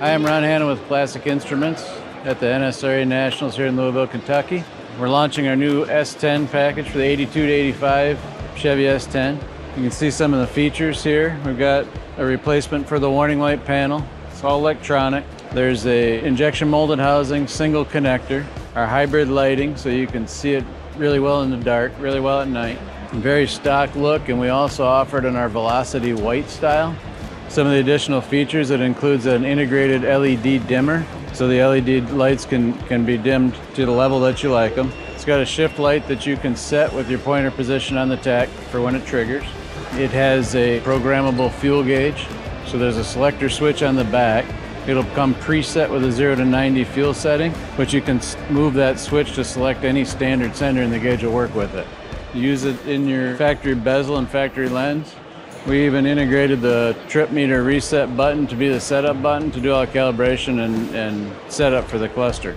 Hi, I'm Ron Hanna with Classic Instruments at the NSRA Nationals here in Louisville, Kentucky. We're launching our new S10 package for the 82 to 85 Chevy S10. You can see some of the features here. We've got a replacement for the warning light panel. It's all electronic. There's a injection molded housing, single connector, our hybrid lighting so you can see it really well in the dark, really well at night. Very stock look and we also offered in our Velocity white style. Some of the additional features, it includes an integrated LED dimmer, so the LED lights can, can be dimmed to the level that you like them. It's got a shift light that you can set with your pointer position on the tach for when it triggers. It has a programmable fuel gauge, so there's a selector switch on the back. It'll come preset with a 0 to 90 fuel setting, but you can move that switch to select any standard sender and the gauge will work with it. Use it in your factory bezel and factory lens. We even integrated the trip meter reset button to be the setup button to do all calibration and, and setup for the cluster.